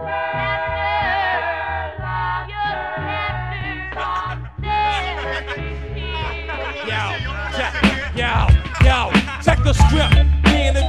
Yo, check, yo, yo, check the script. Me and the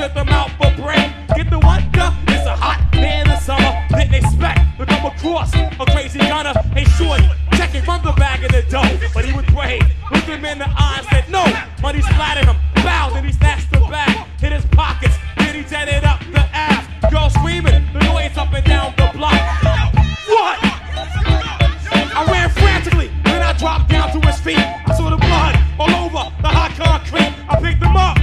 mother them out for break. Get the wonder, it's a hot day in the summer. Didn't expect to come across a crazy gunner. Hey, shorty, check it from the bag of the dough. But he was brave, looked him in the eye said no. Money splattered him, bowed, and he snatched the bag, hit his pockets, then he jetted up the ass. Girl screaming, the noise up and down the block. What? I ran frantically, then I dropped down to his feet. I saw the blood all over the hot concrete. I picked him up,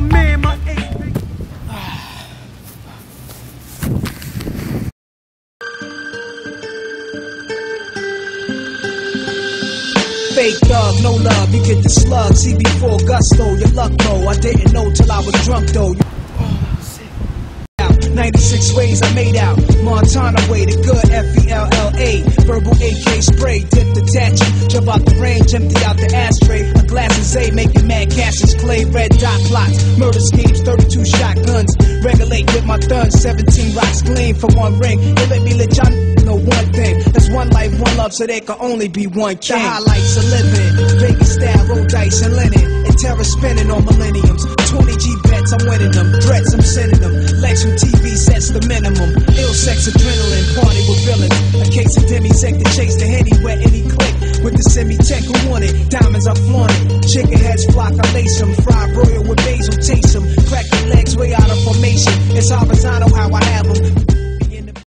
my man, my eight. Fake thug, no love, you get the slug. CB4 Gusto, your luck though. I didn't know till I was drunk though. You 96 ways I made out. Montana way, the good F E L L A. Verbal AK spray, dip the tattoo. Jump out the range, empty out the ashtray. A Zay, making mad Cassius Clay. Red dot plots, murder schemes, 32 shotguns. Regulate with my thuns, 17 rocks gleam for one ring. They let me let y'all know one thing. There's one life, one love, so there can only be one king. The highlights of living, Vegas style, roll dice and linen. And terror spinning on millenniums. 20 G bets, I'm winning them. Threats, I'm sending them. Lex from TV sets the minimum. Ill sex, adrenaline, party with villains. A case of demisec to chase the henny who want it. Diamonds, I flaunt it. Chicken heads flock, I lace them. Fried broil with basil, taste them.